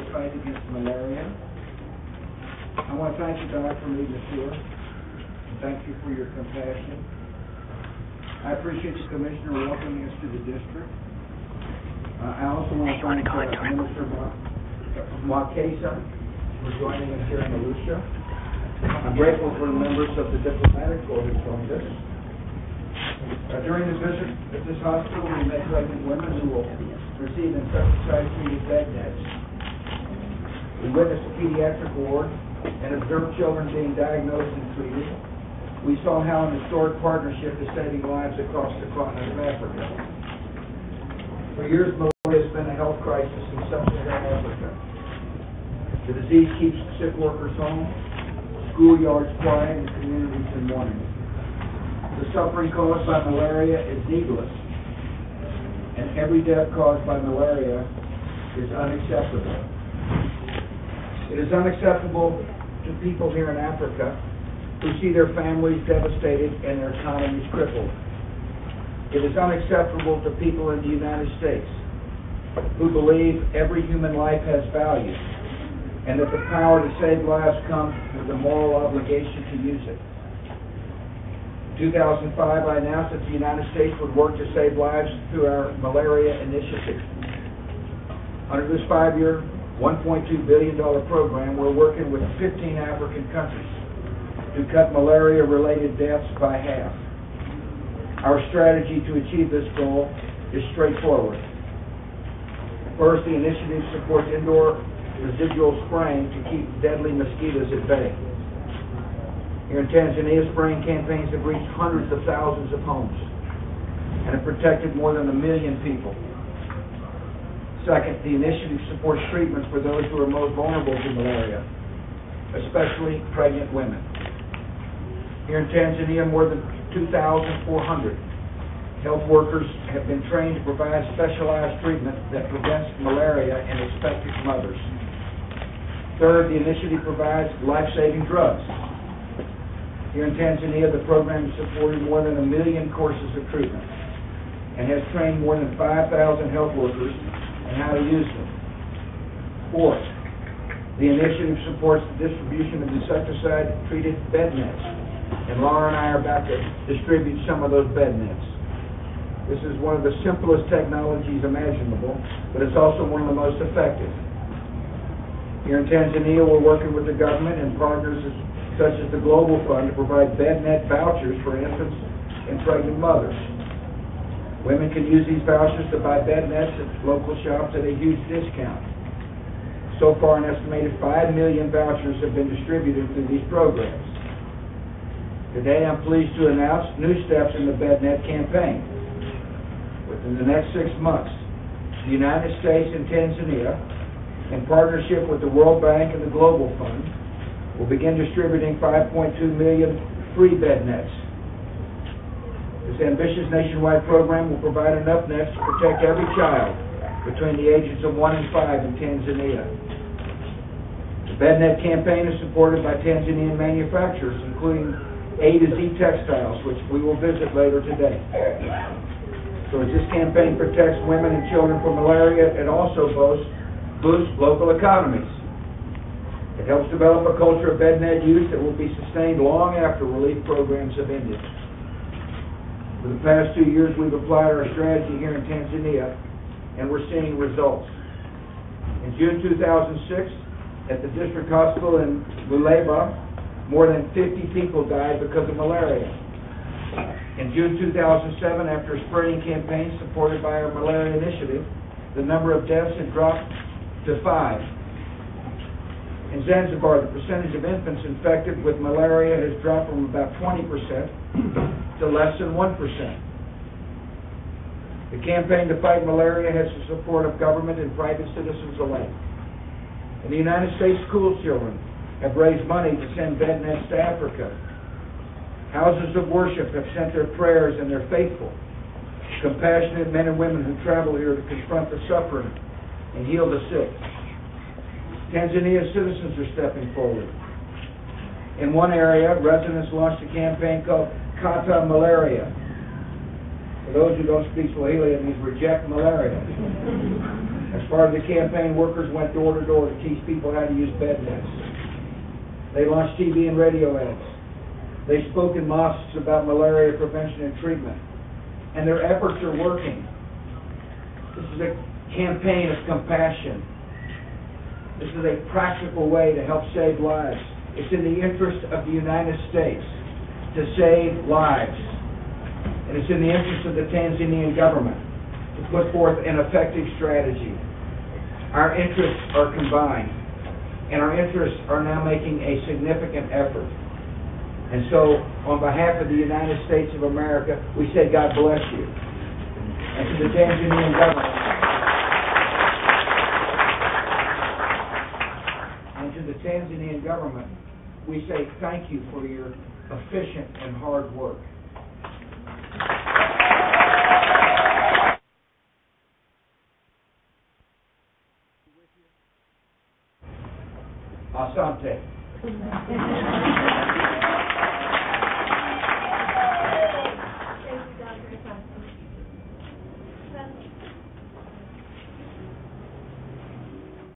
the fight against malaria. I want to thank you, Doc, for leading us here. And Thank you for your compassion. I appreciate the commissioner welcoming us to the district. Uh, I also want to thank uh, Minister Wa- Mwakyusa for joining us here in Arusha. I'm grateful for the members of the diplomatic corps who joined us. Uh, During the visit at this hospital, we met pregnant women who will receive insecticide-treated bed nets. We witnessed a pediatric ward and observed children being diagnosed and treated. We saw how an historic partnership is saving lives across the continent of Africa. For years, malaria has been a health crisis in sub-Saharan Africa. The disease keeps sick workers home, schoolyards quiet, and communities in mourning. The suffering caused by malaria is needless, and every death caused by malaria is unacceptable. It is unacceptable to people here in Africa who see their families devastated and their economies crippled. It is unacceptable to people in the United States who believe every human life has value and that the power to save lives comes with the moral obligation to use it. In 2005, I announced that the United States would work to save lives through our malaria initiative. Under this five-year, $1.2 billion program, we're working with 15 African countries to cut malaria-related deaths by half. Our strategy to achieve this goal is straightforward. First, the initiative supports indoor residual spraying to keep deadly mosquitoes at bay. Here in Tanzania, spraying campaigns have reached hundreds of thousands of homes and have protected more than a million people. Second, the initiative supports treatments for those who are most vulnerable to malaria, especially pregnant women. Here in Tanzania, more than 2,400 health workers have been trained to provide specialized treatment that prevents malaria in expectant mothers. Third, the initiative provides life-saving drugs. Here in Tanzania, the program has supported more than a million courses of treatment and has trained more than 5,000 health workers on how to use them. Fourth, the initiative supports the distribution of insecticide-treated bed nets, and Laura and I are about to distribute some of those bed nets. This is one of the simplest technologies imaginable, but it's also one of the most effective. Here in Tanzania, we're working with the government and partners such as the Global Fund to provide bed net vouchers for infants and pregnant mothers. Women can use these vouchers to buy bed nets at local shops at a huge discount. So far, an estimated 5 million vouchers have been distributed through these programs. Today, I'm pleased to announce new steps in the BedNet campaign. Within the next six months, the United States and Tanzania, in partnership with the World Bank and the Global Fund, will begin distributing 5.2 million free bed nets. This ambitious nationwide program will provide enough nets to protect every child between the ages of one and five in Tanzania. The BedNet campaign is supported by Tanzanian manufacturers, including A to Z Textiles, which we will visit later today. So as this campaign protects women and children from malaria, it also boosts, boosts local economies. It helps develop a culture of BedNet use that will be sustained long after relief programs have ended. For the past two years, we've applied our strategy here in Tanzania, and we're seeing results. In June 2006, at the district hospital in Muleba, more than 50 people died because of malaria. In June 2007, after a spraying campaign supported by our malaria initiative, the number of deaths had dropped to five. In Zanzibar, the percentage of infants infected with malaria has dropped from about 20% to less than 1%. The campaign to fight malaria has the support of government and private citizens alike. In the United States, school children have raised money to send bed nets to Africa. Houses of worship have sent their prayers and their faithful, compassionate men and women who travel here to confront the suffering and heal the sick. Tanzania's citizens are stepping forward. In one area, residents launched a campaign called Kataa Malaria. For those who don't speak Swahili, it means reject malaria. As part of the campaign, workers went door to door to teach people how to use bed nets. They launched TV and radio ads. They spoke in mosques about malaria prevention and treatment. And their efforts are working. This is a campaign of compassion. This is a practical way to help save lives. It's in the interest of the United States to save lives. And it's in the interest of the Tanzanian government to put forth an effective strategy. Our interests are combined, and our interests are now making a significant effort. And so, on behalf of the United States of America, we say God bless you. And to the Tanzanian government, and to the Tanzanian government, we say thank you for your efficient and hard work. Asante.